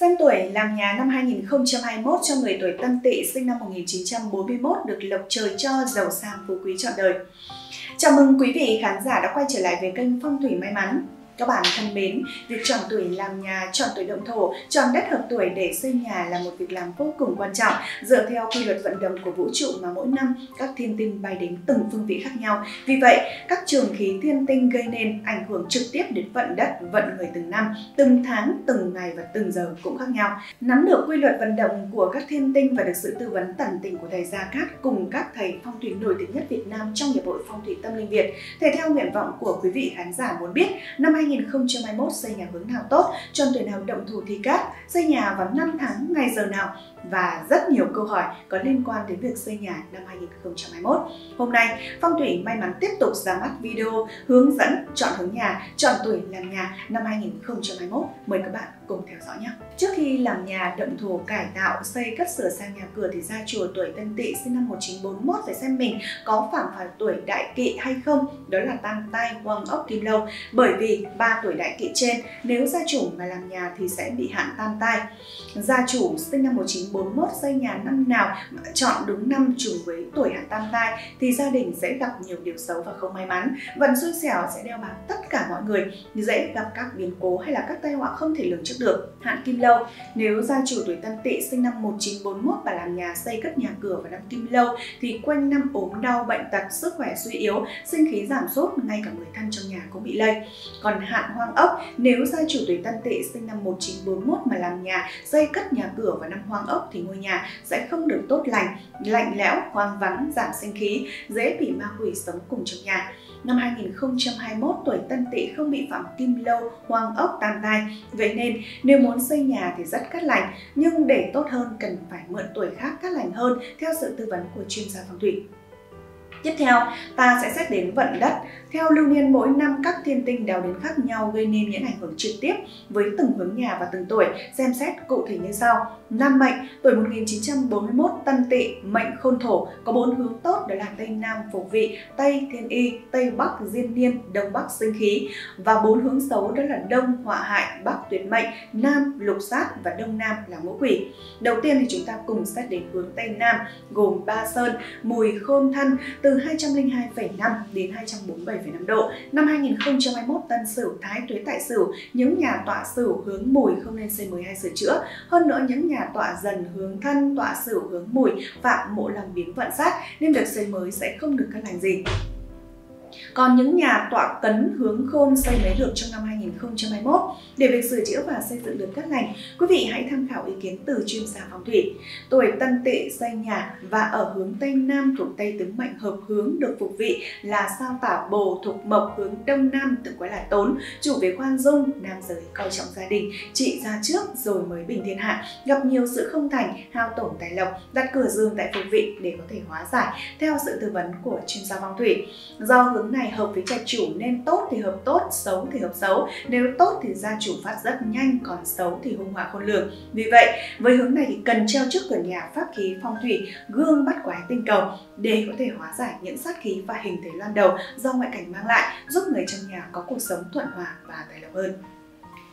Xem tuổi làm nhà năm 2021 cho người tuổi Tân Tỵ sinh năm 1941 được lộc trời cho giàu sang phú quý trọn đời. Chào mừng quý vị khán giả đã quay trở lại với kênh Phong thủy may mắn. Các bạn thân mến, việc chọn tuổi làm nhà, chọn tuổi động thổ, chọn đất hợp tuổi để xây nhà là một việc làm vô cùng quan trọng dựa theo quy luật vận động của vũ trụ mà mỗi năm các thiên tinh bay đến từng phương vị khác nhau. Vì vậy, các trường khí thiên tinh gây nên ảnh hưởng trực tiếp đến vận đất, vận người từng năm, từng tháng, từng ngày và từng giờ cũng khác nhau. Nắm được quy luật vận động của các thiên tinh và được sự tư vấn tận tình của thầy Gia Cát cùng các thầy phong thủy nổi tiếng nhất Việt Nam trong Hiệp hội Phong thủy Tâm linh Việt, thầy theo nguyện vọng của quý vị khán giả muốn biết năm 2020 2021 xây nhà hướng nào tốt, chọn tuổi nào động thủ thì cát, xây nhà vào năm tháng, ngày giờ nào và rất nhiều câu hỏi có liên quan đến việc xây nhà năm 2021. Hôm nay, Phong thủy may mắn tiếp tục ra mắt video hướng dẫn chọn hướng nhà, chọn tuổi làm nhà năm 2021. Mời các bạn cùng theo dõi nhé. Trước khi làm nhà động thổ cải tạo, xây cất sửa sang nhà cửa thì gia chủ tuổi Tân Tỵ sinh năm 1941 phải xem mình có phạm phải tuổi đại kỵ hay không, đó là tam tai, quang ốc, kim lâu. Bởi vì ba tuổi đại kỵ trên, nếu gia chủ mà làm nhà thì sẽ bị hạn tam tai. Gia chủ sinh năm 1941 xây nhà năm nào mà chọn đúng năm trùng với tuổi hạn tam tai thì gia đình sẽ gặp nhiều điều xấu và không may mắn. Vận xui xẻo sẽ đeo bám tất cả mọi người, dễ gặp các biến cố hay là các tai họa không thể lường trước được. Hạn kim lâu, nếu gia chủ tuổi Tân Tỵ sinh năm 1941 và làm nhà xây cất nhà cửa vào năm kim lâu thì quanh năm ốm đau bệnh tật, sức khỏe suy yếu, sinh khí giảm sút, ngay cả người thân trong nhà cũng bị lây. Còn hạn hoang ốc, nếu gia chủ tuổi Tân Tỵ sinh năm 1941 mà làm nhà xây cất nhà cửa vào năm hoang ốc thì ngôi nhà sẽ không được tốt lành, lạnh lẽo, hoang vắng, giảm sinh khí, dễ bị ma quỷ sống cùng trong nhà. Năm 2021 tuổi Tân Tỵ không bị phạm kim lâu, hoang ốc, tam tai. Vậy nên nếu muốn xây nhà thì rất cát lành, nhưng để tốt hơn cần phải mượn tuổi khác cát lành hơn theo sự tư vấn của chuyên gia phong thủy. Tiếp theo, ta sẽ xét đến vận đất. Theo lưu niên mỗi năm các thiên tinh đều đến khác nhau gây nên những ảnh hưởng trực tiếp với từng hướng nhà và từng tuổi. Xem xét cụ thể như sau. Nam mệnh, tuổi 1941 Tân Tỵ, mệnh Khôn Thổ, có bốn hướng tốt đó là Tây Nam Phục Vị, Tây Thiên Y, Tây Bắc Diên Niên, Đông Bắc Sinh Khí và bốn hướng xấu đó là Đông Họa Hại, Bắc Tuyệt Mệnh, Nam Lục Sát và Đông Nam là Ngũ Quỷ. Đầu tiên thì chúng ta cùng xét đến hướng Tây Nam gồm Ba Sơn, Mùi Khôn Thân từ từ 202,5 đến 247,5 độ. Năm 2021 Tân Sửu, Thái Tuế Tại Sửu, những nhà tọa Sửu hướng Mùi không nên xây mới hay sửa chữa. Hơn nữa những nhà tọa dần hướng thân, tọa Sửu hướng Mùi phạm mộ làm biến vận sát nên việc xây mới sẽ không được cân lành gì. Còn những nhà tọa cấn hướng khôn xây mới được trong năm 2021 để việc sửa chữa và xây dựng được các lành, quý vị hãy tham khảo ý kiến từ chuyên gia phong thủy. Tuổi Tân Tỵ xây nhà và ở hướng Tây Nam thuộc Tây tứ mệnh hợp hướng được phục vị là sao tả bồ thuộc mộc hướng Đông Nam tự quái là tốn, chủ về khoan dung, nam giới coi trọng gia đình, trị ra trước rồi mới bình thiên hạ, gặp nhiều sự không thành, hao tổn tài lộc, đặt cửa dương tại phục vị để có thể hóa giải theo sự tư vấn của chuyên gia phong thủy. Do hướng này hợp với trạch chủ nên tốt thì hợp tốt, xấu thì hợp xấu. Nếu tốt thì gia chủ phát rất nhanh, còn xấu thì hung họa khôn lường. Vì vậy, với hướng này thì cần treo trước cửa nhà pháp khí phong thủy, gương bắt quái tinh cầu để có thể hóa giải những sát khí và hình thế loan đầu do ngoại cảnh mang lại, giúp người trong nhà có cuộc sống thuận hòa và tài lộc hơn.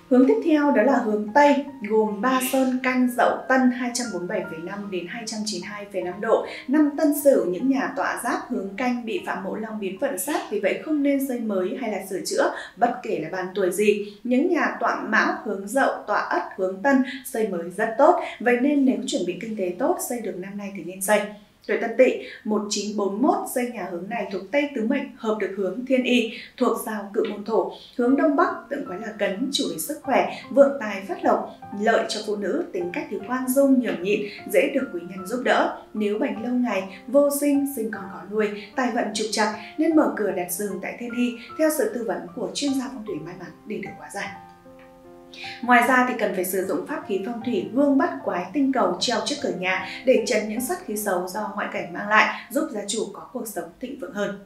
Hướng tiếp theo đó là hướng Tây, gồm Ba Sơn, Canh, Dậu, Tân 247,5 đến 292,5 độ. Năm Tân Sửu, những nhà tọa giáp hướng Canh bị phạm mộ long biến vận sát, vì vậy không nên xây mới hay là sửa chữa, bất kể là bàn tuổi gì. Những nhà tọa Mão hướng Dậu, tọa Ất hướng Tân xây mới rất tốt, vậy nên nếu chuẩn bị kinh tế tốt, xây được năm nay thì nên xây. Tuổi Tân Tỵ 1941 xây nhà hướng này thuộc Tây Tứ Mệnh hợp được hướng Thiên Y thuộc sao Cự Môn Thổ. Hướng Đông Bắc tượng quái là cấn chủ về sức khỏe, vượng tài phát lộc, lợi cho phụ nữ, tính cách thì khoan dung, nhường nhịn, dễ được quý nhân giúp đỡ. Nếu bệnh lâu ngày, vô sinh, sinh con khó nuôi, tài vận trục trặc nên mở cửa đặt giường tại Thiên Y theo sự tư vấn của chuyên gia phong thủy may mắn để được hóa giải. Ngoài ra thì cần phải sử dụng pháp khí phong thủy gương bắt quái tinh cầu treo trước cửa nhà để tránh những sát khí xấu do ngoại cảnh mang lại, giúp gia chủ có cuộc sống thịnh vượng hơn.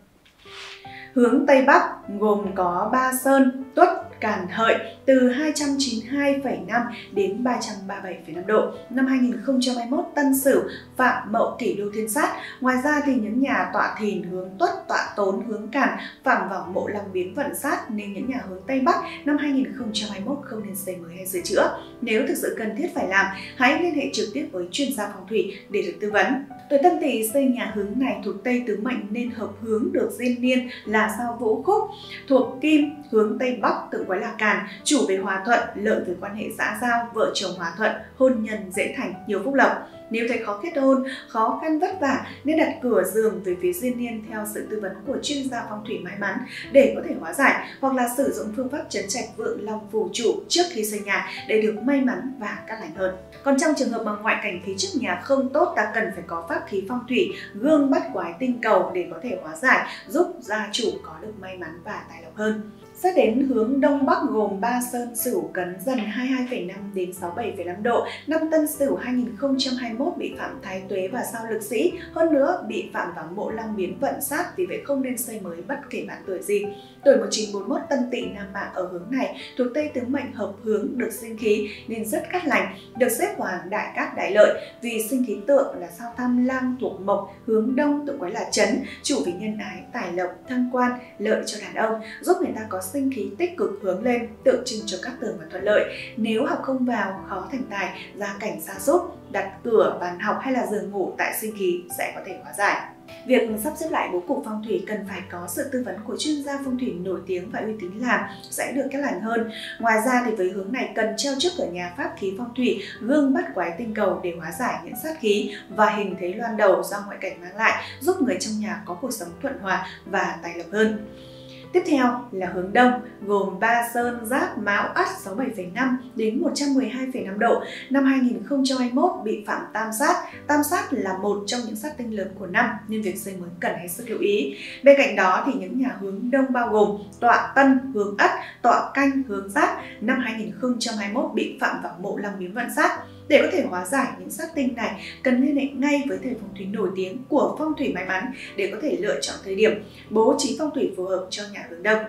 Hướng Tây Bắc gồm có Ba Sơn, Tuất, Càn Hợi từ 292,5 đến 337,5 độ. Năm 2021 Tân Sửu Phạm Mậu Kỷ Đô Thiên Sát. Ngoài ra thì những nhà tọa thìn hướng Tuất, tọa Tốn hướng Càn phạm vào mộ Long Biến Vận Sát nên những nhà hướng Tây Bắc năm 2021 không nên xây mới hay sửa chữa. Nếu thực sự cần thiết phải làm, hãy liên hệ trực tiếp với chuyên gia phong thủy để được tư vấn. Tuổi Tân Tỵ xây nhà hướng này thuộc Tây Tứ Mệnh nên hợp hướng được diên niên là sao Vũ Khúc, thuộc Kim hướng Tây Bắc tự quái lạc Càn, chủ về hòa thuận, lợi về quan hệ xã giao, vợ chồng hòa thuận, hôn nhân dễ thành, nhiều phúc lộc. Nếu thấy khó kết hôn, khó khăn vất vả nên đặt cửa giường về phía duyên niên theo sự tư vấn của chuyên gia phong thủy may mắn để có thể hóa giải hoặc là sử dụng phương pháp chấn trạch vượng long phù chủ trước khi xây nhà để được may mắn và cát lành hơn. Còn trong trường hợp mà ngoại cảnh phía trước nhà không tốt ta cần phải có pháp khí phong thủy gương bắt quái tinh cầu để có thể hóa giải giúp gia chủ có được may mắn và tài lộc hơn. Xét đến hướng Đông Bắc gồm ba Sơn Sửu cấn dần 22,5 đến 67,5 độ, năm Tân Sửu 2021 bị phạm Thái Tuế và sao lực sĩ, hơn nữa bị phạm vào mộ lăng biến vận sát vì vậy không nên xây mới bất kể bạn tuổi gì. Tuổi 1941 Tân Tỵ Nam Mạng ở hướng này thuộc Tây tướng mệnh hợp hướng được sinh khí nên rất cát lành, được xếp hoàng đại cát đại lợi vì sinh khí tượng là sao tham lang thuộc mộc, hướng đông tự quái là chấn, chủ vì nhân ái, tài lộc, thăng quan, lợi cho đàn ông, giúp người ta có sinh khí tích cực hướng lên, tượng trưng cho các tường và thuận lợi. Nếu học không vào, khó thành tài, gia cảnh xa sút đặt cửa, bàn học hay là giường ngủ tại sinh khí sẽ có thể hóa giải. Việc sắp xếp lại bố cục phong thủy cần phải có sự tư vấn của chuyên gia phong thủy nổi tiếng và uy tín làm sẽ được cách lành hơn. Ngoài ra thì với hướng này cần treo trước cửa nhà pháp khí phong thủy, gương bắt quái tinh cầu để hóa giải những sát khí và hình thế loan đầu do ngoại cảnh mang lại, giúp người trong nhà có cuộc sống thuận hòa và tài lộc hơn. Tiếp theo là hướng đông gồm Ba Sơn, Giáp, Mão, Ất 67,5 đến 112,5 độ. Năm 2021 bị phạm tam sát. Tam sát là một trong những sát tinh lớn của năm nên việc xây mới cần hết sức lưu ý. Bên cạnh đó thì những nhà hướng đông bao gồm tọa Tân hướng Ất, tọa Canh hướng Giáp năm 2021 bị phạm vào mộ long biến vận sát. Để có thể hóa giải những sát tinh này, cần liên hệ ngay với thầy phong thủy nổi tiếng của phong thủy may mắn để có thể lựa chọn thời điểm bố trí phong thủy phù hợp cho nhà hướng đông.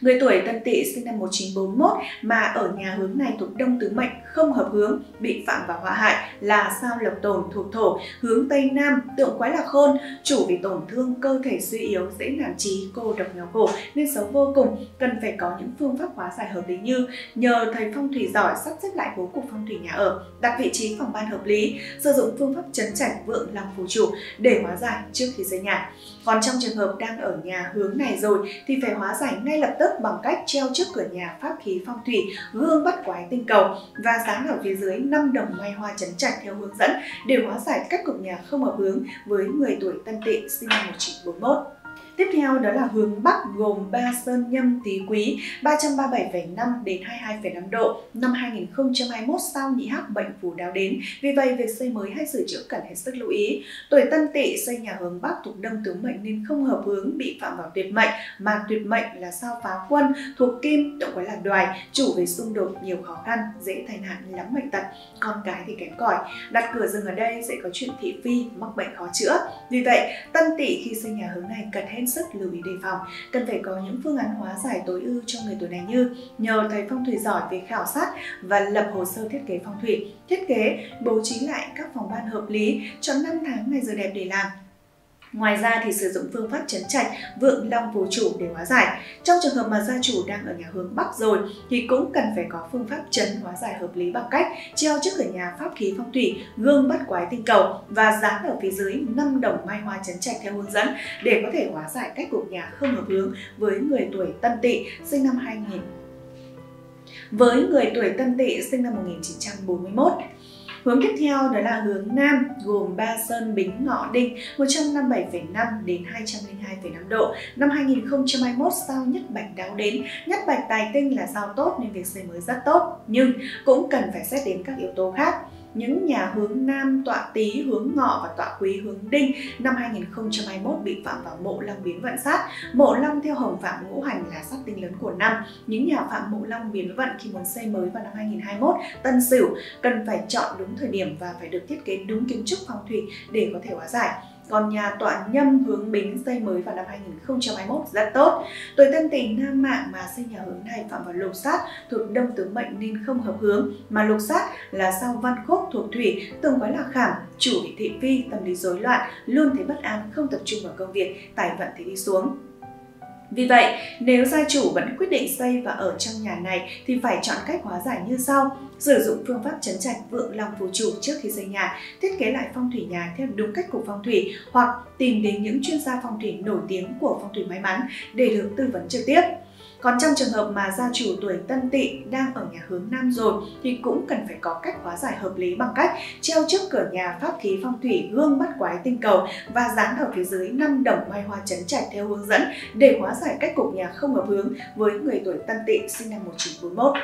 Người tuổi Tân Tỵ sinh năm 1941 mà ở nhà hướng này thuộc Đông Tứ Mệnh không hợp hướng, bị phạm vào họa hại là sao Lộc tồn thuộc thổ, hướng Tây Nam, tượng quái là khôn, chủ bị tổn thương cơ thể suy yếu, dễ nản trí, cô độc nghèo khổ nên xấu vô cùng, cần phải có những phương pháp hóa giải hợp lý như nhờ thầy phong thủy giỏi sắp xếp lại bố cục phong thủy nhà ở, đặt vị trí phòng ban hợp lý, sử dụng phương pháp chấn trạch vượng lòng phù chủ để hóa giải trước khi xây nhà. Còn trong trường hợp đang ở nhà hướng này rồi thì phải hóa giải ngay lập tức bằng cách treo trước cửa nhà pháp khí phong thủy, gương bắt quái tinh cầu và dán ở phía dưới 5 đồng mai hoa chấn trạch theo hướng dẫn để hóa giải các cục nhà không hợp hướng với người tuổi Tân Tỵ sinh năm 1941. Tiếp theo đó là hướng Bắc gồm Ba Sơn Nhâm Tý Quý 337,5 đến 22,5 độ. Năm 2021 sao nhị hắc bệnh phù đáo đến, vì vậy việc xây mới hay sửa chữa cần hết sức lưu ý. Tuổi Tân Tỵ xây nhà hướng Bắc thuộc Đông tướng mệnh nên không hợp hướng bị phạm vào tuyệt mệnh, mà tuyệt mệnh là sao phá quân thuộc Kim, động quái là đoài, chủ về xung đột nhiều khó khăn, dễ tai nạn lắm bệnh tật, con cái thì kém cỏi. Đặt cửa rừng ở đây sẽ có chuyện thị phi, mắc bệnh khó chữa. Vì vậy, Tân Tỵ khi xây nhà hướng này cần hết sức lưu ý đề phòng. Cần phải có những phương án hóa giải tối ưu cho người tuổi này như nhờ thầy phong thủy giỏi về khảo sát và lập hồ sơ thiết kế phong thủy, thiết kế, bố trí lại các phòng ban hợp lý, chọn năm tháng ngày giờ đẹp để làm, Ngoài ra thì sử dụng phương pháp chấn trạch vượng long phù chủ để hóa giải. Trong trường hợp mà gia chủ đang ở nhà hướng Bắc rồi thì cũng cần phải có phương pháp chấn hóa giải hợp lý bằng cách treo trước cửa nhà pháp khí phong thủy, gương bắt quái tinh cầu và dán ở phía dưới 5 đồng mai hoa chấn trạch theo hướng dẫn để có thể hóa giải cách cục nhà không hợp hướng với người tuổi Tân Tỵ sinh năm 2000. Với người tuổi Tân Tỵ sinh năm 1941 Hướng tiếp theo đó là hướng Nam gồm Ba Sơn Bính Ngọ Đinh 157,5 đến 202,5 độ. Năm 2021 sao nhất bạch đáo đến, nhất bạch tài tinh là sao tốt nên việc xây mới rất tốt. Nhưng cũng cần phải xét đến các yếu tố khác những nhà hướng Nam tọa Tý, hướng Ngọ và tọa Quý, hướng Đinh năm 2021 bị phạm vào mộ Long biến vận sát. Mộ Long theo hồng phạm ngũ hành là sát tinh lớn của năm. Những nhà phạm mộ Long biến vận khi muốn xây mới vào năm 2021 Tân Sửu, cần phải chọn đúng thời điểm và phải được thiết kế đúng kiến trúc phong thủy để có thể hóa giải còn nhà tọa nhâm hướng bính xây mới vào năm 2021 rất tốt. Tuổi tân tỵ nam mạng mà xây nhà hướng này phạm vào lục sát thuộc đông tướng mệnh nên không hợp hướng, mà lục sát là sao văn khúc thuộc thủy, tương quái là khảm, chủ bị thị phi, tâm lý rối loạn, luôn thấy bất an, không tập trung vào công việc, tài vận thì đi xuống. Vì vậy, nếu gia chủ vẫn quyết định xây và ở trong nhà này thì phải chọn cách hóa giải như sau. Sử dụng phương pháp chấn trạch vượng lòng phù chủ trước khi xây nhà, thiết kế lại phong thủy nhà theo đúng cách của phong thủy hoặc tìm đến những chuyên gia phong thủy nổi tiếng của phong thủy may mắn để được tư vấn trực tiếp. Còn trong trường hợp mà gia chủ tuổi tân tỵ đang ở nhà hướng nam rồi, thì cũng cần phải có cách hóa giải hợp lý bằng cách treo trước cửa nhà pháp khí phong thủy gương bắt quái tinh cầu và dán ở phía dưới năm đồng mai hoa chấn trạch theo hướng dẫn để hóa giải cách cục nhà không hợp hướng với người tuổi tân tỵ sinh năm 1941.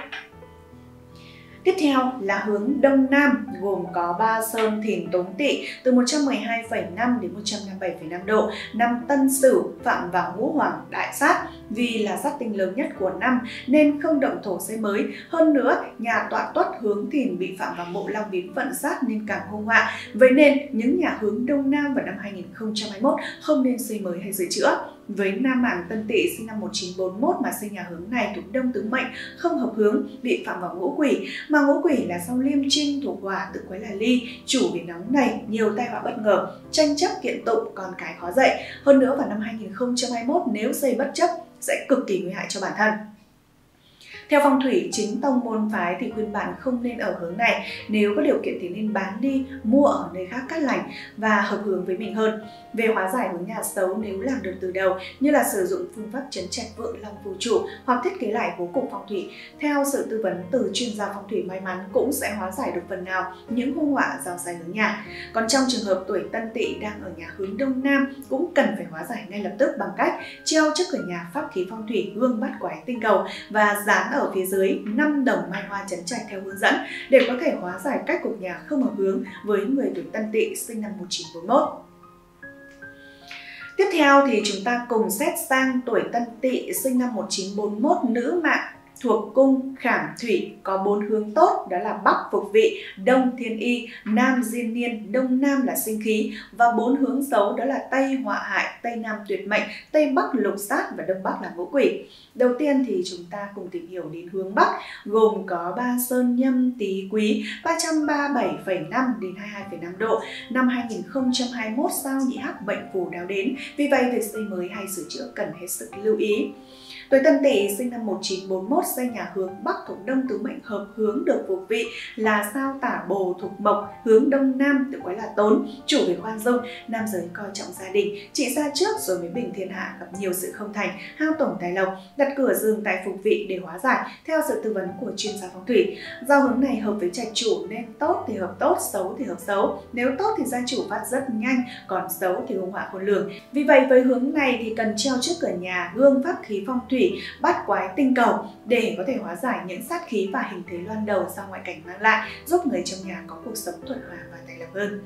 Tiếp theo là hướng Đông Nam gồm có Ba Sơn, Thìn, tống Tỵ từ 112,5 đến 157,5 độ, năm Tân Sửu phạm vào ngũ hoàng đại sát vì là sát tinh lớn nhất của năm nên không động thổ xây mới. Hơn nữa, nhà tọa tuất hướng Thìn bị phạm vào mộ long biến vận sát nên càng hung họa. Vậy nên, những nhà hướng Đông Nam vào năm 2021 không nên xây mới hay sửa chữa với nam mạng tân tỵ sinh năm 1941 mà sinh nhà hướng này thuộc đông tứ mệnh, không hợp hướng, bị phạm vào ngũ quỷ. Mà ngũ quỷ là sau liêm trinh thuộc hỏa tự quấy là ly, chủ vì nóng này, nhiều tai họa bất ngờ, tranh chấp kiện tụng còn cái khó dậy. Hơn nữa vào năm 2021 nếu xây bất chấp, sẽ cực kỳ nguy hại cho bản thân theo phong thủy, chính tông môn phái thì khuyên bạn không nên ở hướng này. Nếu có điều kiện thì nên bán đi, mua ở nơi khác cắt lành và hợp hướng với mình hơn. Về hóa giải hướng nhà xấu nếu làm được từ đầu như là sử dụng phương pháp chấn trạch vượng long phù trụ hoặc thiết kế lại bố cục phong thủy theo sự tư vấn từ chuyên gia phong thủy may mắn cũng sẽ hóa giải được phần nào những hung họa do sai hướng nhà. Còn trong trường hợp tuổi tân tỵ đang ở nhà hướng đông nam cũng cần phải hóa giải ngay lập tức bằng cách treo trước cửa nhà pháp khí phong thủy gương bát quái tinh cầu và dán ở phía dưới 5 đồng mai hoa chấn trạch theo hướng dẫn, để có thể hóa giải cách cục nhà không hợp hướng với người tuổi Tân Tỵ sinh năm 1941. Tiếp theo thì chúng ta cùng xét sang tuổi Tân Tỵ sinh năm 1941 nữ mạng thuộc cung khảm thủy có bốn hướng tốt đó là bắc phục vị đông thiên y nam diên niên đông nam là sinh khí. Và bốn hướng xấu đó là tây họa hại tây nam tuyệt mệnh tây bắc lục sát và đông bắc là ngũ quỷ. Đầu tiên thì chúng ta cùng tìm hiểu đến hướng bắc gồm có ba sơn nhâm tý quý 337,5 đến 22,5 độ. Năm 2021 sao nhị hắc bệnh phù đáo đến. Vì vậy việc xây mới hay sửa chữa cần hết sức lưu ý. Tuổi Tân Tỵ sinh năm 1941 xây nhà hướng Bắc thuộc Đông tứ mệnh, hợp hướng được phục vị là sao tả bồ thuộc mộc, hướng Đông Nam tự quái là tốn, chủ về khoan dung, nam giới coi trọng gia đình. Trị ra trước rồi mới bình thiên hạ, gặp nhiều sự không thành, hao tổn tài lộc, đặt cửa giường tại phục vị để hóa giải, theo sự tư vấn của chuyên gia phong thủy. Do hướng này hợp với trạch chủ nên tốt thì hợp tốt, xấu thì hợp xấu. Nếu tốt thì gia chủ phát rất nhanh, còn xấu thì hung họa khôn lường. Vì vậy với hướng này thì cần treo trước cửa nhà, gương pháp khí phong thủy thủy bắt quái tinh cầu để có thể hóa giải những sát khí và hình thế loan đầu do ngoại cảnh mang lại, giúp người trong nhà có cuộc sống thuận hòa và tài lộc hơn.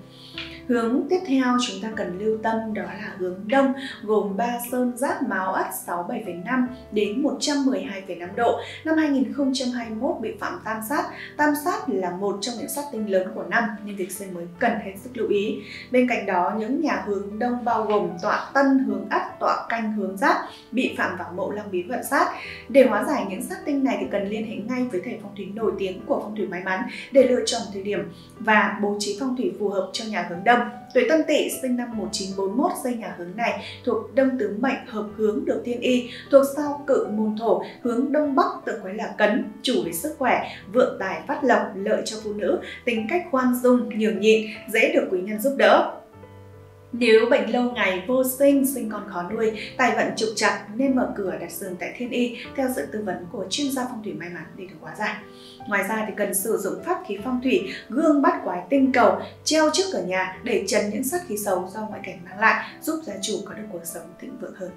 Hướng tiếp theo chúng ta cần lưu tâm đó là hướng đông gồm ba sơn giáp máu ất 67,5 đến 112,5 độ. Năm 2021 bị phạm tam sát. Tam sát là một trong những sát tinh lớn của năm nên việc xây mới cần hết sức lưu ý. Bên cạnh đó những nhà hướng đông bao gồm tọa tân hướng ất, tọa canh hướng giáp bị phạm vào mộ long biến vận sát. Để hóa giải những sát tinh này thì cần liên hệ ngay với thầy phong thủy nổi tiếng của phong thủy may mắn để lựa chọn thời điểm và bố trí phong thủy phù hợp cho nhà hướng đông. Tuổi Tân Tỵ sinh năm 1941 xây nhà hướng này thuộc Đông Tứ Mệnh hợp hướng được thiên y, thuộc sao cự môn thổ, hướng Đông Bắc tự quái là cấn, chủ về sức khỏe, vượng tài phát lộc, lợi cho phụ nữ, tính cách khoan dung, nhường nhịn, dễ được quý nhân giúp đỡ. Nếu bệnh lâu ngày vô sinh, sinh con khó nuôi, tài vận trục chặt nên mở cửa đặt giường tại Thiên Y theo sự tư vấn của chuyên gia phong thủy may mắn để được hóa giải. Ngoài ra thì cần sử dụng pháp khí phong thủy, gương bắt quái tinh cầu, treo trước cửa nhà để trần những sát khí xấu do ngoại cảnh mang lại, giúp gia chủ có được cuộc sống thịnh vượng hơn.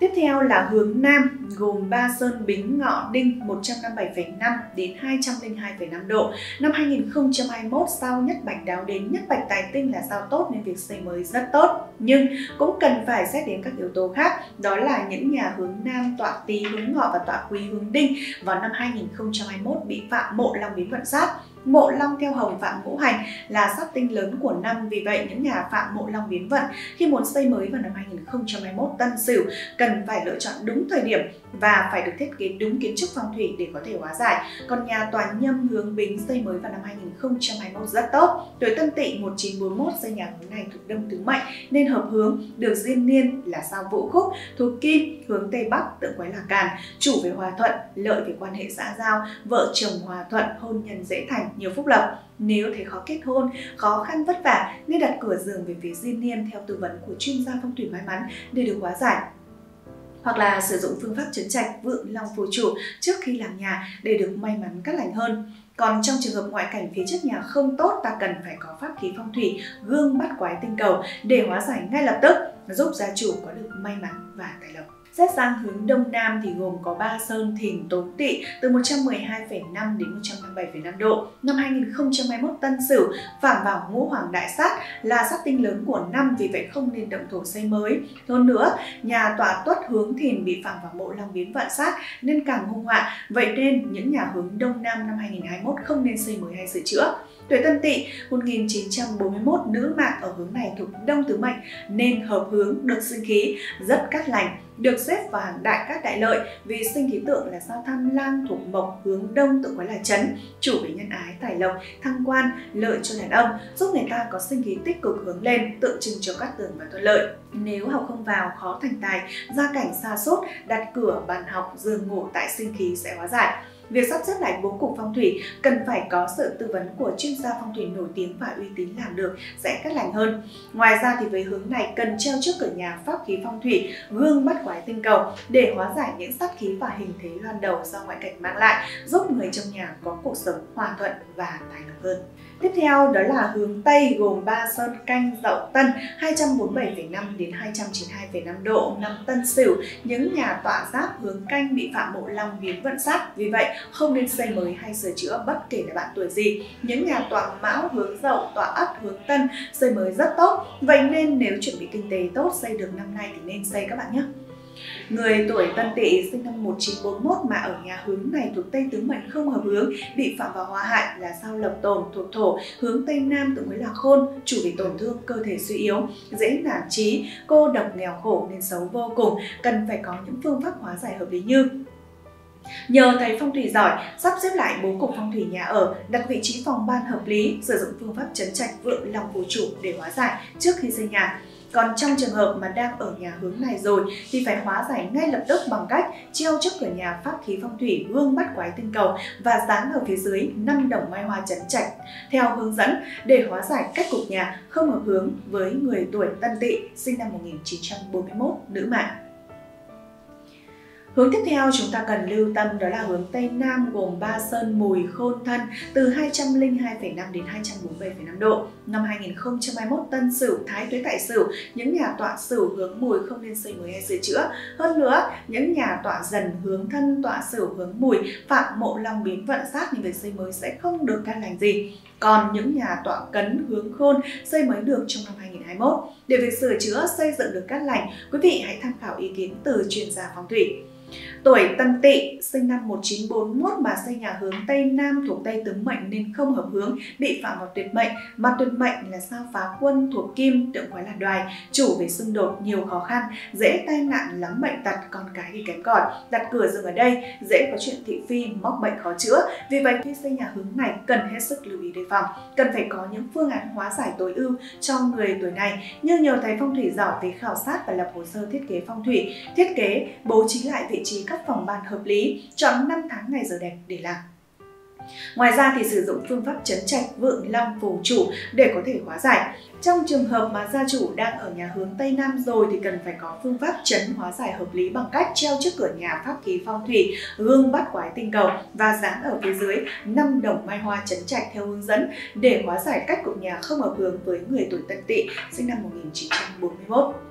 Tiếp theo là hướng Nam gồm Ba Sơn Bính Ngọ Đinh 157,5 đến 202,5 độ. Năm 2021 sao nhất bạch đáo đến nhất bạch tài tinh là sao tốt nên việc xây mới rất tốt. Nhưng cũng cần phải xét đến các yếu tố khác, đó là những nhà hướng Nam tọa Tý hướng Ngọ và tọa Quý hướng Đinh vào năm 2021 bị phạm mộ long biến vận sát Mộ long theo hồng phạm ngũ hành là sát tinh lớn của năm, vì vậy những nhà phạm mộ long biến vận khi muốn xây mới vào năm 2021 Tân Sửu cần phải lựa chọn đúng thời điểm và phải được thiết kế đúng kiến trúc phong thủy để có thể hóa giải. Còn nhà tòa nhâm hướng bính xây mới vào năm 2021 rất tốt. Tuổi Tân Tỵ 1941 xây nhà hướng này thuộc đông tứ mệnh nên hợp hướng, được diên niên là sao vũ khúc, thuộc kim, hướng Tây Bắc, tượng quái là càn, chủ về hòa thuận, lợi về quan hệ xã giao, vợ chồng hòa thuận, hôn nhân dễ thành, nhiều phúc lộc. Nếu thấy khó kết hôn, khó khăn vất vả nên đặt cửa giường về phía diên niên theo tư vấn của chuyên gia phong thủy may mắn để được hóa giải hoặc là sử dụng phương pháp trấn trạch vượng long phù chủ trước khi làm nhà để được may mắn cắt lành hơn. Còn trong trường hợp ngoại cảnh phía trước nhà không tốt, ta cần phải có pháp khí phong thủy, gương bắt quái tinh cầu để hóa giải ngay lập tức, giúp gia chủ có được may mắn và tài lộc. Xét sang hướng Đông Nam thì gồm có ba sơn thìn tốn tỵ từ 112,5 đến 157,5 độ. Năm 2021 Tân Sửu phạm vào ngũ hoàng đại sát là sát tinh lớn của năm vì vậy không nên động thổ xây mới. Hơn nữa, nhà tọa tuất hướng thìn bị phạm vào mộ long biến vạn sát nên càng hung họa. Vậy nên những nhà hướng Đông Nam năm 2021 không nên xây mới hay sửa chữa. Tuổi Tân Tỵ 1941 nữ mạng ở hướng này thuộc Đông Tứ Mệnh, nên hợp hướng được sinh khí, rất cát lành, được xếp vào hàng đại các đại lợi, vì sinh khí tượng là sao tham lam thuộc mộc hướng đông tự quái là chấn, chủ về nhân ái, tài lộc, thăng quan, lợi cho đàn ông, giúp người ta có sinh khí tích cực hướng lên, tượng trưng cho các tường và thuận lợi. Nếu học không vào, khó thành tài, gia cảnh xa sút đặt cửa bàn học, giường ngủ tại sinh khí sẽ hóa giải. Việc sắp xếp lại bố cục phong thủy cần phải có sự tư vấn của chuyên gia phong thủy nổi tiếng và uy tín làm được sẽ cắt lành hơn. Ngoài ra thì với hướng này cần treo trước cửa nhà pháp khí phong thủy, gương bắt quái tinh cầu để hóa giải những sát khí và hình thế loan đầu do ngoại cảnh mang lại, giúp người trong nhà có cuộc sống hòa thuận và tài lộc hơn. Tiếp theo đó là hướng Tây gồm ba sơn canh dậu tân 247,5 đến 292,5 độ năm Tân Sửu. Những nhà tọa giáp hướng canh bị phạm mộ long biến vận sát, vì vậy không nên xây mới hay sửa chữa bất kể là bạn tuổi gì. Những nhà tọa mão hướng dậu, tọa ất hướng tân xây mới rất tốt. Vậy nên nếu chuẩn bị kinh tế tốt xây được năm nay thì nên xây các bạn nhé. Người tuổi Tân Tỵ sinh năm 1941 mà ở nhà hướng này thuộc Tây Tứ Mệnh không hợp hướng, bị phạm vào hóa hại là sao lập tồn thuộc thổ, hướng Tây Nam tự mới là khôn, chủ bị tổn thương cơ thể suy yếu, dễ nản trí, cô độc nghèo khổ nên xấu vô cùng, cần phải có những phương pháp hóa giải hợp lý như Nhờ thầy phong thủy giỏi, sắp xếp lại bố cục phong thủy nhà ở, đặt vị trí phòng ban hợp lý, sử dụng phương pháp chấn trạch vượng lòng phù chủ để hóa giải trước khi xây nhà. Còn trong trường hợp mà đang ở nhà hướng này rồi, thì phải hóa giải ngay lập tức bằng cách treo trước cửa nhà pháp khí phong thủy gương bắt quái tinh cầu và dán ở phía dưới năm đồng mai hoa chấn trạch theo hướng dẫn, để hóa giải cách cục nhà không hợp hướng với người tuổi Tân Tỵ, sinh năm 1941 nữ mạng. Hướng tiếp theo chúng ta cần lưu tâm đó là hướng Tây Nam gồm Ba Sơn Mùi Khôn Thân từ 202,5 đến 247,5 độ. Năm 2021 Tân Sửu Thái Tuế Tại Sửu, những nhà tọa Sửu hướng Mùi không nên xây mới hay sửa chữa. Hơn nữa, những nhà tọa dần hướng thân tọa Sửu hướng Mùi phạm mộ long biến vận sát nên việc xây mới sẽ không được can lành gì. Còn những nhà tọa cấn hướng khôn xây mới được trong năm 2021. Để việc sửa chữa xây dựng được cát lành, quý vị hãy tham khảo ý kiến từ chuyên gia phong thủy. Tuổi Tân Tỵ sinh năm 1941 mà xây nhà hướng Tây Nam thuộc Tây Tứ Mệnh nên không hợp hướng, bị phạm vào tuyệt mệnh. Mà tuyệt mệnh là sao phá quân thuộc Kim, tượng quái là đoài, chủ về xung đột, nhiều khó khăn, dễ tai nạn lắm bệnh tật, con cái thì kém cỏi. Đặt cửa dừng ở đây, dễ có chuyện thị phi, móc bệnh khó chữa. Vì vậy khi xây nhà hướng này cần hết sức lưu ý đề phòng, cần phải có những phương án hóa giải tối ưu cho người tuổi này như nhờ thầy phong thủy giỏi về khảo sát và lập hồ sơ thiết kế phong thủy, thiết kế bố trí lại vị trí các phòng ban hợp lý, chọn 5 tháng ngày giờ đẹp để làm. Ngoài ra thì sử dụng phương pháp chấn trạch vượng long phù chủ để có thể hóa giải. Trong trường hợp mà gia chủ đang ở nhà hướng Tây Nam rồi thì cần phải có phương pháp chấn hóa giải hợp lý bằng cách treo trước cửa nhà pháp khí phong thủy, gương bắt quái tinh cầu và dán ở phía dưới năm đồng mai hoa chấn trạch theo hướng dẫn để hóa giải cách cục nhà không hợp hướng với người tuổi Tân Tỵ sinh năm 1941.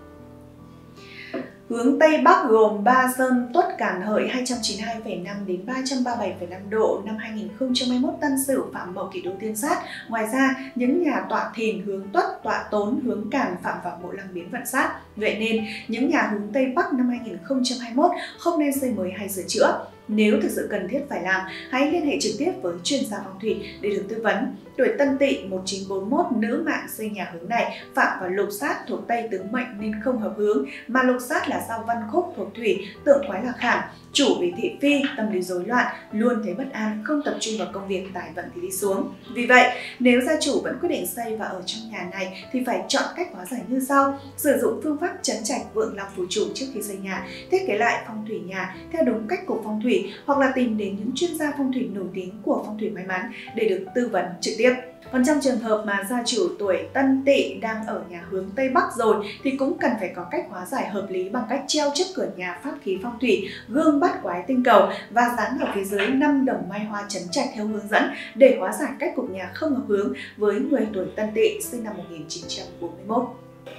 Hướng Tây Bắc gồm Ba Sơn, Tuất Cản Hợi 292,5 đến 337,5 độ năm 2021 Tân Sửu phạm Mậu Kỷ Đô tiên Sát. Ngoài ra, những nhà tọa thìn hướng Tuất, tọa Tốn hướng Cản phạm vào Mộ Lăng Biến Vận Sát. Vậy nên, những nhà hướng Tây Bắc năm 2021 không nên xây mới hay sửa chữa. Nếu thực sự cần thiết phải làm, hãy liên hệ trực tiếp với chuyên gia phong thủy để được tư vấn. Tuổi Tân Tỵ 1941 nữ mạng xây nhà hướng này phạm vào lục sát thuộc Tây tướng mệnh nên không hợp hướng, mà lục sát là sao văn khúc thuộc thủy, tượng quái là khảm, chủ vì thị phi, tâm lý rối loạn, luôn thấy bất an, không tập trung vào công việc, tài vận thì đi xuống. Vì vậy, nếu gia chủ vẫn quyết định xây và ở trong nhà này thì phải chọn cách hóa giải như sau: sử dụng phương pháp chấn trạch vượng lòng phù chủ trước khi xây nhà, thiết kế lại phong thủy nhà theo đúng cách của phong thủy hoặc là tìm đến những chuyên gia phong thủy nổi tiếng của phong thủy may mắn để được tư vấn trực tiếp. Còn trong trường hợp mà gia chủ tuổi Tân Tỵ đang ở nhà hướng Tây Bắc rồi thì cũng cần phải có cách hóa giải hợp lý bằng cách treo trước cửa nhà pháp khí phong thủy, gương bắt quái tinh cầu và dán ở phía dưới năm đồng mai hoa chấn trạch theo hướng dẫn để hóa giải cách cục nhà không hợp hướng với người tuổi Tân Tỵ sinh năm 1941.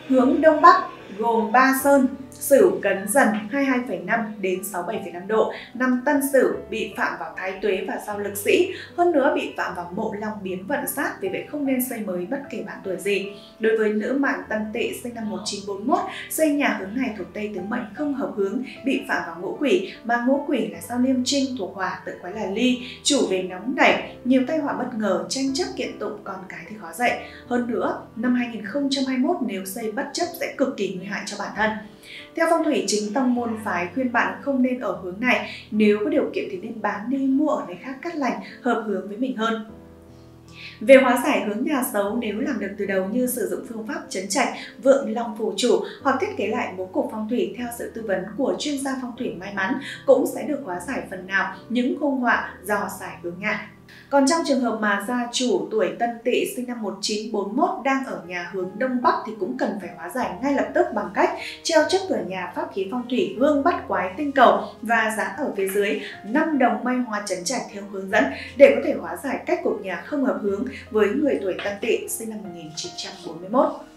Hướng Đông Bắc gồm 3 sơn, Sửu cấn dần 22,5 đến 67,5 độ, năm Tân Sửu bị phạm vào Thái Tuế và sao Lực Sĩ, hơn nữa bị phạm vào Mộ Long biến vận sát vì vậy không nên xây mới bất kể bạn tuổi gì. Đối với nữ mạng Tân Tỵ sinh năm 1941, xây nhà hướng này thuộc Tây Tứ Mệnh không hợp hướng, bị phạm vào ngũ quỷ, mà ngũ quỷ là sao Liêm Trinh thuộc hỏa tự quái là Ly, chủ về nóng nảy, nhiều tai họa bất ngờ, tranh chấp kiện tụng con cái thì khó dạy. Hơn nữa, năm 2021 nếu xây bất chấp sẽ cực kỳ nguy hại cho bản thân. Theo phong thủy chính tông môn phái khuyên bạn không nên ở hướng này, nếu có điều kiện thì nên bán đi mua ở nơi khác cắt lành, hợp hướng với mình hơn. Về hóa giải hướng nhà xấu nếu làm được từ đầu như sử dụng phương pháp chấn trạch, vượng long phù chủ hoặc thiết kế lại bố cục phong thủy theo sự tư vấn của chuyên gia phong thủy may mắn cũng sẽ được hóa giải phần nào những hung họa do giải hướng nhà. Còn trong trường hợp mà gia chủ tuổi Tân Tỵ sinh năm 1941 đang ở nhà hướng Đông Bắc thì cũng cần phải hóa giải ngay lập tức bằng cách treo trước cửa nhà pháp khí phong thủy hương bắt quái tinh cầu và dán ở phía dưới 5 đồng may hoa chấn trạch theo hướng dẫn để có thể hóa giải cách cục nhà không hợp hướng với người tuổi Tân Tỵ sinh năm 1941.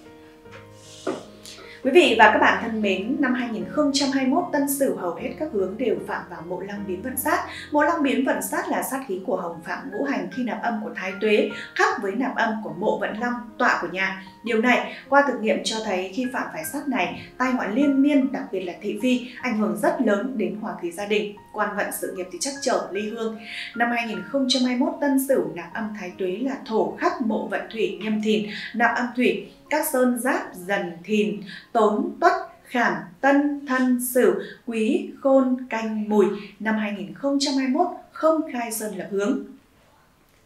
Quý vị và các bạn thân mến, năm 2021 Tân Sửu hầu hết các hướng đều phạm vào mộ long biến vận sát. Mộ long biến vận sát là sát khí của hồng phạm ngũ hành khi nạp âm của thái tuế, khác với nạp âm của mộ vận long, tọa của nhà. Điều này qua thực nghiệm cho thấy khi phạm phải sát này, tai họa liên miên, đặc biệt là thị phi, ảnh hưởng rất lớn đến hòa khí gia đình, quan vận sự nghiệp thì chắc trở ly hương. Năm 2021 Tân Sửu nạp âm thái tuế là thổ khắc mộ vận thủy nhâm thìn, nạp âm thủy các sơn giáp dần thìn, tốn tuất, khảm, tân, thân, sửu, quý, khôn, canh, mùi năm 2021 không khai sơn lập hướng.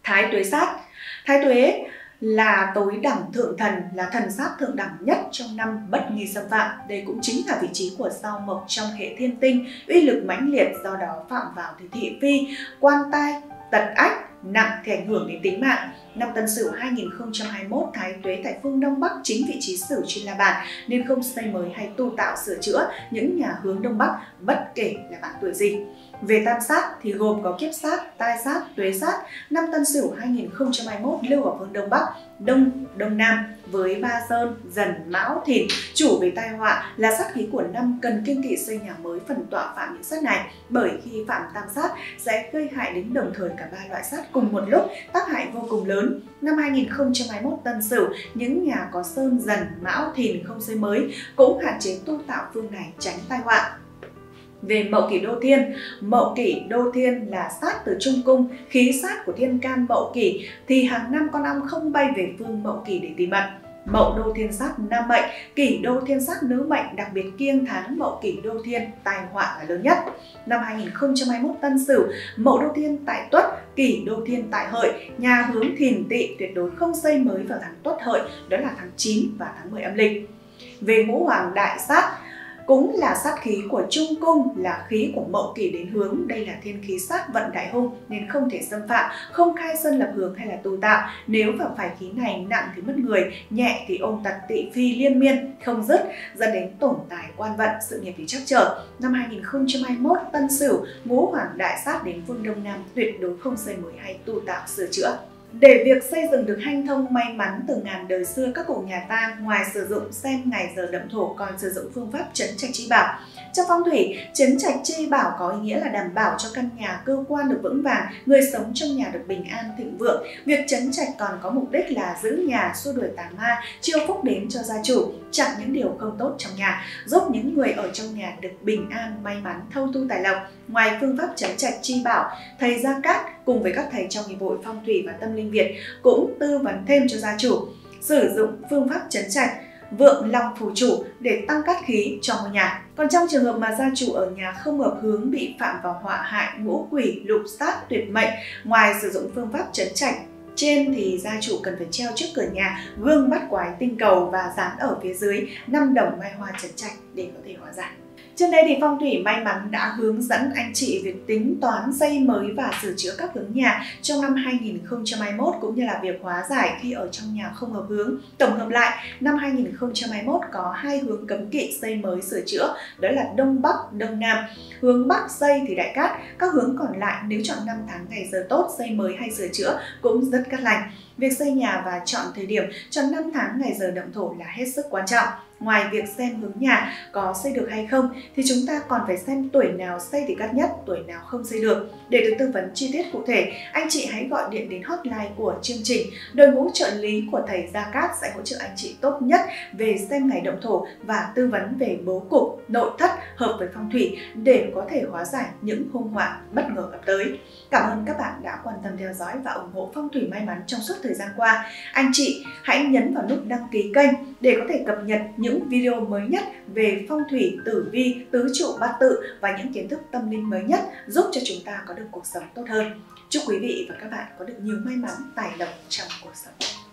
Thái tuế sát Thái tuế là tối đẳng thượng thần, là thần sát thượng đẳng nhất trong năm bất nghi xâm phạm. Đây cũng chính là vị trí của sao mộc trong hệ thiên tinh, uy lực mãnh liệt do đó phạm vào thì thị phi, quan tai, tật ách, nặng thì ảnh hưởng đến tính mạng. Năm Tân Sửu 2021, Thái Tuế tại phương Đông Bắc chính vị trí Sửu trên la bàn nên không xây mới hay tu tạo sửa chữa những nhà hướng Đông Bắc bất kể là bạn tuổi gì. Về tam sát thì gồm có kiếp sát, tai sát, tuế sát. Năm Tân Sửu 2021 lưu ở phương Đông Bắc, Đông, Đông Nam với Ba Sơn, Dần, Mão, Thìn. Chủ về tai họa là sát khí của năm cần kiên kỵ xây nhà mới phần tọa phạm những sát này bởi khi phạm tam sát sẽ gây hại đến đồng thời cả ba loại sát cùng một lúc tác hại vô cùng lớn. Năm 2021 Tân Sửu, những nhà có Sơn, Dần, Mão, Thìn không xây mới cũng hạn chế tu tạo phương này tránh tai họa về mậu kỷ đô thiên mậu kỷ đô thiên là sát từ trung cung khí sát của thiên can mậu kỷ thì hàng năm con ong không bay về phương mậu kỷ để tìm mật Mậu đô thiên sát nam mệnh, kỷ đô thiên sát nữ mệnh đặc biệt kiêng tháng mậu kỷ đô thiên tai họa là lớn nhất. Năm 2021 Tân Sửu, mậu đô thiên tại Tuất, kỷ đô thiên tại Hợi, nhà hướng thìn tỵ tuyệt đối không xây mới vào tháng Tuất Hợi, đó là tháng 9 và tháng 10 âm lịch. Về ngũ hoàng đại sát, cũng là sát khí của trung cung, là khí của mậu kỷ đến hướng. Đây là thiên khí sát vận đại hung, nên không thể xâm phạm, không khai sơn lập hướng hay là tu tạo. Nếu vào phải khí này nặng thì mất người, nhẹ thì ôm tật tị phi liên miên, không dứt, dẫn đến tổn tài quan vận, sự nghiệp thì chắc trở. Năm 2021 tân sửu, ngũ hoàng đại sát đến phương đông nam tuyệt đối không xây mới hay tu tạo sửa chữa. Để việc xây dựng được hanh thông may mắn từ ngàn đời xưa, các cụ nhà ta ngoài sử dụng xem ngày giờ đậm thổ còn sử dụng phương pháp chấn trạch chi bảo. Trong phong thủy, chấn trạch chi bảo có ý nghĩa là đảm bảo cho căn nhà cơ quan được vững vàng, người sống trong nhà được bình an thịnh vượng. Việc chấn trạch còn có mục đích là giữ nhà xua đuổi tà ma, chiêu phúc đến cho gia chủ, chặn những điều không tốt trong nhà, giúp những người ở trong nhà được bình an, may mắn, thâu tu tài lộc. Ngoài phương pháp chấn trạch chi bảo, thầy Gia Cát cùng với các thầy trong hiệp hội phong thủy và tâm linh Việt cũng tư vấn thêm cho gia chủ sử dụng phương pháp chấn trạch vượng long phù chủ để tăng cát khí cho ngôi nhà. Còn trong trường hợp mà gia chủ ở nhà không hợp hướng bị phạm vào họa hại ngũ quỷ, lục sát, tuyệt mệnh, ngoài sử dụng phương pháp chấn trạch trên thì gia chủ cần phải treo trước cửa nhà gương bắt quái tinh cầu và dán ở phía dưới năm đồng mai hoa chấn trạch để có thể hóa giải. Trên đây thì Phong Thủy may mắn đã hướng dẫn anh chị việc tính toán xây mới và sửa chữa các hướng nhà trong năm 2021 cũng như là việc hóa giải khi ở trong nhà không hợp hướng. Tổng hợp lại, năm 2021 có hai hướng cấm kỵ xây mới sửa chữa, đó là Đông Bắc, Đông Nam. Hướng Bắc xây thì đại cát, các hướng còn lại nếu chọn năm tháng ngày giờ tốt xây mới hay sửa chữa cũng rất cát lành. Việc xây nhà và chọn thời điểm chọn năm tháng ngày giờ động thổ là hết sức quan trọng. Ngoài việc xem hướng nhà có xây được hay không thì chúng ta còn phải xem tuổi nào xây thì cắt nhất, tuổi nào không xây được. Để được tư vấn chi tiết cụ thể, anh chị hãy gọi điện đến hotline của chương trình. Đội ngũ trợ lý của thầy Gia Cát sẽ hỗ trợ anh chị tốt nhất về xem ngày động thổ và tư vấn về bố cục, nội thất hợp với phong thủy để có thể hóa giải những hung họa bất ngờ ập tới. Cảm ơn các bạn đã quan tâm theo dõi và ủng hộ phong thủy may mắn trong suốt thời gian qua. Anh chị hãy nhấn vào nút đăng ký kênh để có thể cập nhật những video mới nhất về phong thủy, tử vi, tứ trụ bát tự và những kiến thức tâm linh mới nhất giúp cho chúng ta có được cuộc sống tốt hơn. Chúc quý vị và các bạn có được nhiều may mắn, tài lộc trong cuộc sống.